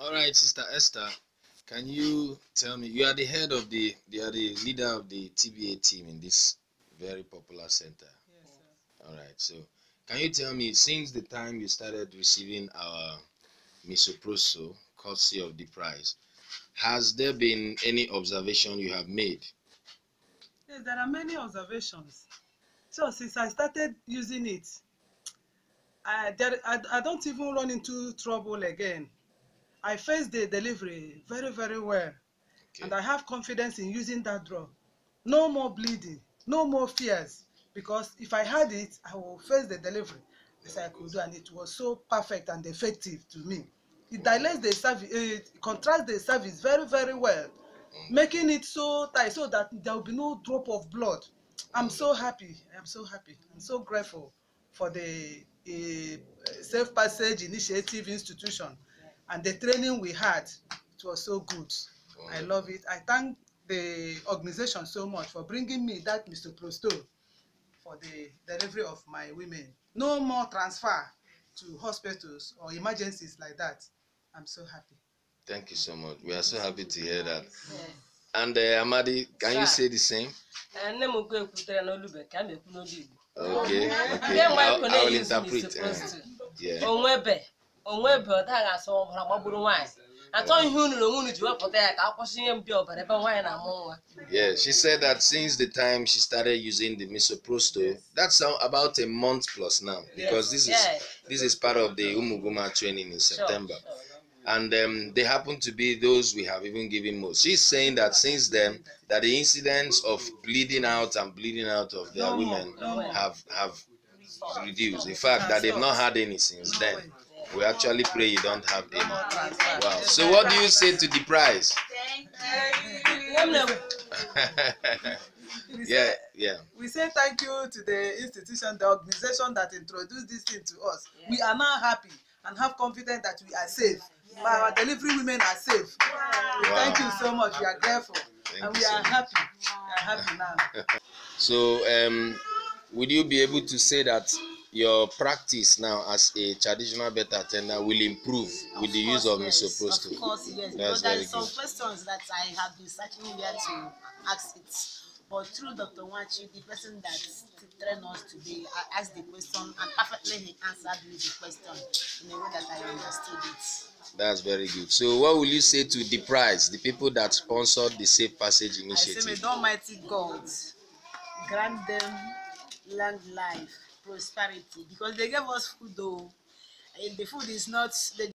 All right, Sister Esther, can you tell me? You are the head of the, you are the leader of the TBA team in this very popular center. Yes, sir. All right, so can you tell me since the time you started receiving our misoprostol, courtesy of the prize, has there been any observation you have made? Yes, there are many observations. So since I started using it, I, there, I, I don't even run into trouble again. I faced the delivery very, very well. Okay. And I have confidence in using that drug. No more bleeding, no more fears. Because if I had it, I will face the delivery as I could do. And it was so perfect and effective to me. It dilates the cervix, it contracts the cervix very, very well, making it so tight so that there will be no drop of blood. I'm so happy. I'm so happy. I'm so grateful for the uh, Safe Passage Initiative Institution and the training we had. It was so good. I love it. I thank the organization so much for bringing me that misoprostol for the delivery of my women. No more transfer to hospitals or emergencies like that. I'm so happy. Thank you so much. We are so happy to hear that. And uh, Amadi, can you say the same? Nne m ukwu ekwutere n'olu bekee a na-ekwu n'olu Igbo Okay, okay. I'll, I'll interpret. Uh, yeah. onwebe onwebe ọ daghị asọ ọbara gbagburu nwaanyị. Achọghị ihe unu na onwe unu ji wepụta ya ka akwụsị ihe mbịa ọbara ebe nwaanyị na-amụ nwa. Yeah, she said that since the time she started using the misoprosto, that's about a month plus now, because this is this is part of the Umuguma training in September, and um, they happen to be those we have even given most. She's saying that since then, that the incidents of bleeding out and bleeding out of their women have have reduced. In fact, that they've not had any since then. We actually pray you don't have any. Wow. So, what do you say to the prize? Nne m We yeah, say, yeah. we say thank you to the institution, the organization that introduced this thing to us. We are now happy and have confidence that we are safe. Our delivery women are safe. We Thank you so much. We are grateful. Thank and we so are much. happy. We are happy now. So, um, would you be able to say that your practice now as a traditional birth attendant will improve with the use of yes, misoprostol? Of course, yes. That's because there are some good. questions that I have been searching where to ask it. But through Dr. Wachi, the person that trained us today, I asked the question and perfectly he answered me the question in a way that I understood it. That's very good. So, what will you say to the prize, the people that sponsored the Safe Passage I say, may initiative? the Almighty God grant them long life, prosperity, because they gave us food though. And the food is not, they